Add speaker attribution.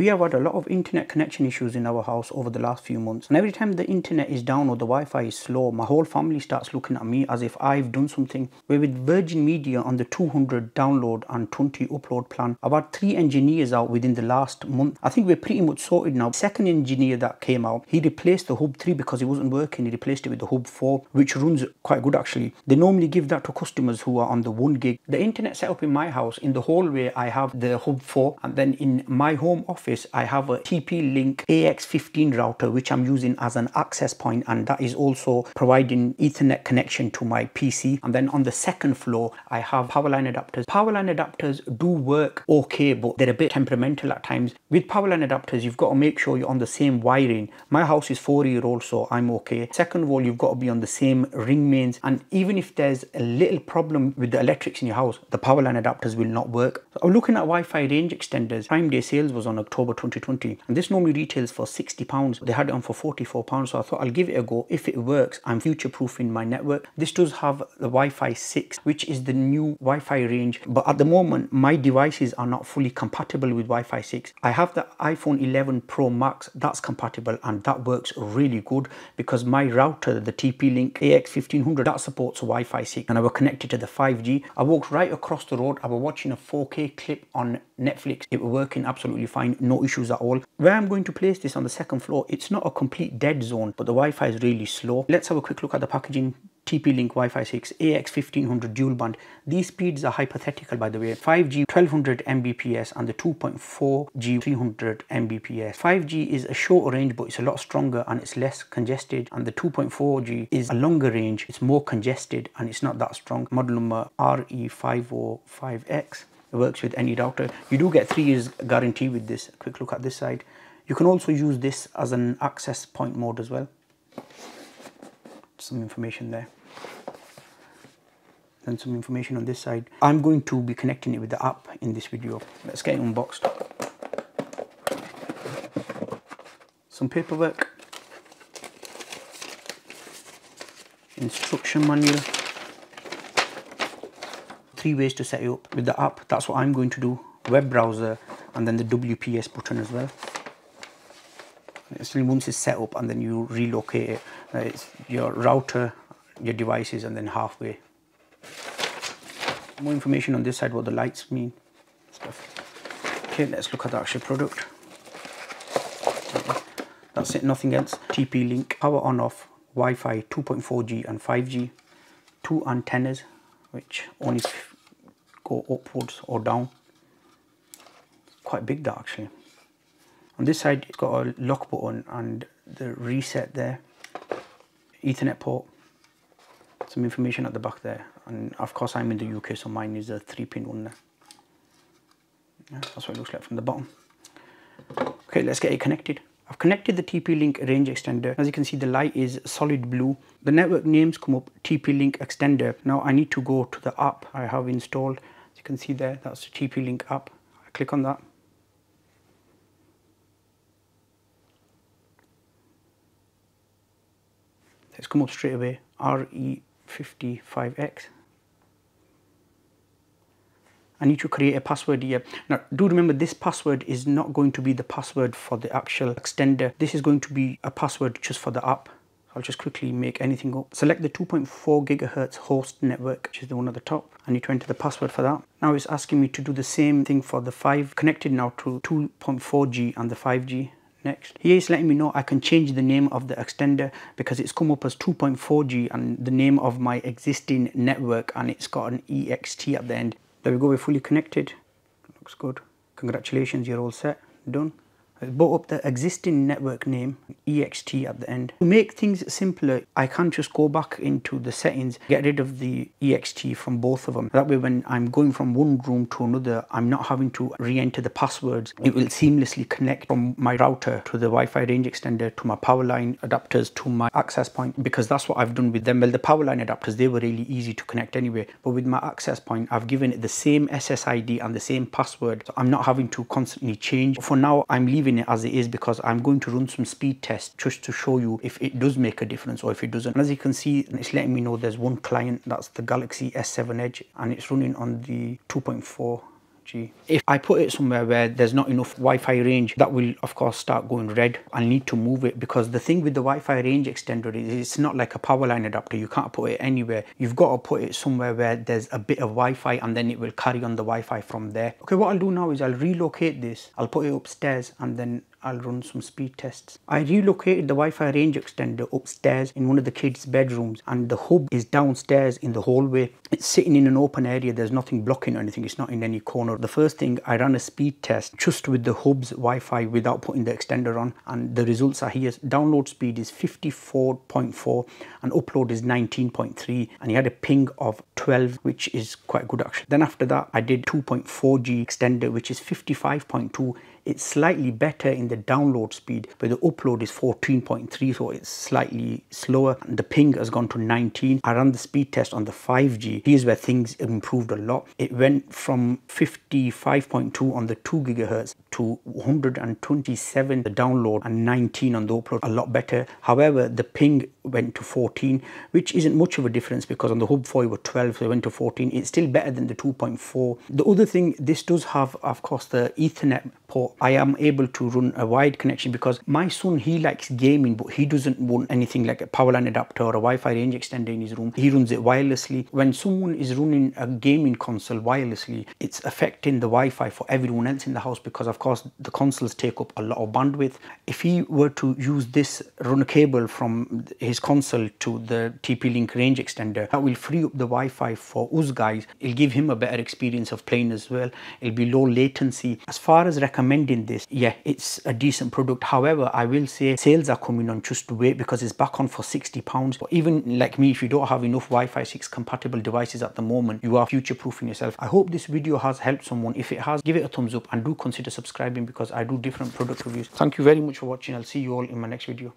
Speaker 1: We have had a lot of internet connection issues in our house over the last few months. And every time the internet is down or the Wi-Fi is slow, my whole family starts looking at me as if I've done something. We're with Virgin Media on the 200 download and 20 upload plan. Had three engineers out within the last month. I think we're pretty much sorted now. Second engineer that came out, he replaced the Hub 3 because it wasn't working. He replaced it with the Hub 4, which runs quite good actually. They normally give that to customers who are on the 1 gig. The internet setup in my house, in the hallway, I have the Hub 4 and then in my home office, I have a TP-Link AX15 router, which I'm using as an access point and that is also providing Ethernet connection to my PC. And then on the second floor, I have power line adapters. Power line adapters do work okay, but they're a bit temperamental at times. With power line adapters, you've got to make sure you're on the same wiring. My house is four year old, so I'm okay. Second of all, you've got to be on the same ring mains. And even if there's a little problem with the electrics in your house, the power line adapters will not work. So I'm looking at Wi-Fi range extenders. Prime Day sales was on October 2020, and this normally retails for 60 pounds. They had it on for 44 pounds, so I thought I'll give it a go. If it works, I'm future-proofing my network. This does have the Wi-Fi 6, which is the new Wi-Fi range, but at the moment, my devices are not fully compatible with Wi-Fi 6. I have the iPhone 11 Pro Max, that's compatible, and that works really good because my router, the TP-Link AX1500, that supports Wi-Fi 6, and I was connected to the 5G. I walked right across the road, I was watching a 4K clip on Netflix. It was working absolutely fine, no issues at all. Where I'm going to place this on the second floor, it's not a complete dead zone, but the Wi-Fi is really slow. Let's have a quick look at the packaging. TP-Link Wi-Fi 6 AX1500 dual band. These speeds are hypothetical by the way. 5G 1200 Mbps and the 2.4G 300 Mbps. 5G is a shorter range but it's a lot stronger and it's less congested and the 2.4G is a longer range. It's more congested and it's not that strong. Model number RE505X. Works with any router. You do get three years guarantee with this. Quick look at this side. You can also use this as an access point mode as well. Some information there and some information on this side. I'm going to be connecting it with the app in this video. Let's get it unboxed. Some paperwork. Instruction manual. Three ways to set it up with the app. That's what I'm going to do. Web browser and then the WPS button as well. Actually, once it's set up and then you relocate it, uh, it's your router, your devices and then halfway more information on this side what the lights mean okay let's look at the actual product that's it nothing else TP link power on off Wi-Fi 2.4G and 5G two antennas which only go upwards or down quite big that actually on this side it's got a lock button and the reset there ethernet port some information at the back there and of course I'm in the UK so mine is a 3 pin one there yeah, that's what it looks like from the bottom okay let's get it connected I've connected the TP-Link range extender. As you can see, the light is solid blue. The network names come up TP-Link extender. Now I need to go to the app I have installed. You can see there, that's the TP-Link app. I click on that. It's come up straight away, RE 55X. I need to create a password here. Now, do remember this password is not going to be the password for the actual extender. This is going to be a password just for the app. I'll just quickly make anything up. Select the 2.4 gigahertz host network, which is the one at the top. I need to enter the password for that. Now it's asking me to do the same thing for the 5, connected now to 2.4G and the 5G next. Here it's letting me know I can change the name of the extender because it's come up as 2.4G and the name of my existing network and it's got an EXT at the end. There we go, we're fully connected. Looks good. Congratulations, you're all set. Done. I brought up the existing network name, EXT at the end. To make things simpler, I can just go back into the settings, get rid of the EXT from both of them. That way when I'm going from one room to another, I'm not having to re-enter the passwords. It will seamlessly connect from my router to the Wi-Fi range extender, to my power line adapters, to my access point, because that's what I've done with them. Well, the power line adapters, they were really easy to connect anyway. But with my access point, I've given it the same SSID and the same password. So I'm not having to constantly change. For now, I'm leaving leaving it as it is because I'm going to run some speed tests just to show you if it does make a difference or if it doesn't. And as you can see, it's letting me know there's one client, that's the Galaxy S7 Edge, and it's running on the 2.4 5G. If I put it somewhere where there's not enough Wi-Fi range, that will of course start going red. I'll need to move it because the thing with the Wi-Fi range extender is it's not like a power line adapter. You can't put it anywhere. You've got to put it somewhere where there's a bit of Wi-Fi and then it will carry on the Wi-Fi from there. Okay, what I'll do now is I'll relocate this. I'll put it upstairs and then I'll run some speed tests. I relocated the Wi-Fi range extender upstairs in one of the kids' bedrooms and the hub is downstairs in the hallway. It's sitting in an open area, there's nothing blocking or anything, it's not in any corner. The first thing, I ran a speed test just with the hub's Wi-Fi without putting the extender on and the results are here. Download speed is 54.4 and upload is 19.3 and he had a ping of 12 which is quite good actually. Then after that I did 2.4G extender which is 55.2 it's slightly better in the download speed, but the upload is 14.3, so it's slightly slower. The ping has gone to 19. I ran the speed test on the 5G. Here's where things improved a lot. It went from 55.2 on the 2 gigahertz to 127 the download and 19 on the upload a lot better however the ping went to 14 which isn't much of a difference because on the hub 4 it was 12 so it went to 14 it's still better than the 2.4 the other thing this does have of course the ethernet port. I am able to run a wide connection because my son he likes gaming but he doesn't want anything like a power line adapter or a wi-fi range extender in his room. He runs it wirelessly. When someone is running a gaming console wirelessly it's affecting the wi-fi for everyone else in the house because of course the consoles take up a lot of bandwidth. If he were to use this run a cable from his console to the TP-Link range extender. That will free up the Wi-Fi for us guys. It'll give him a better experience of playing as well. It'll be low latency. As far as recommending this yeah it's a decent product. However I will say sales are coming on just to wait because it's back on for 60 pounds. Even like me if you don't have enough Wi-Fi 6 compatible devices at the moment you are future proofing yourself. I hope this video has helped someone. If it has give it a thumbs up and do consider subscribing because I do different product reviews. Thank you very much for watching. I'll see you all in my next video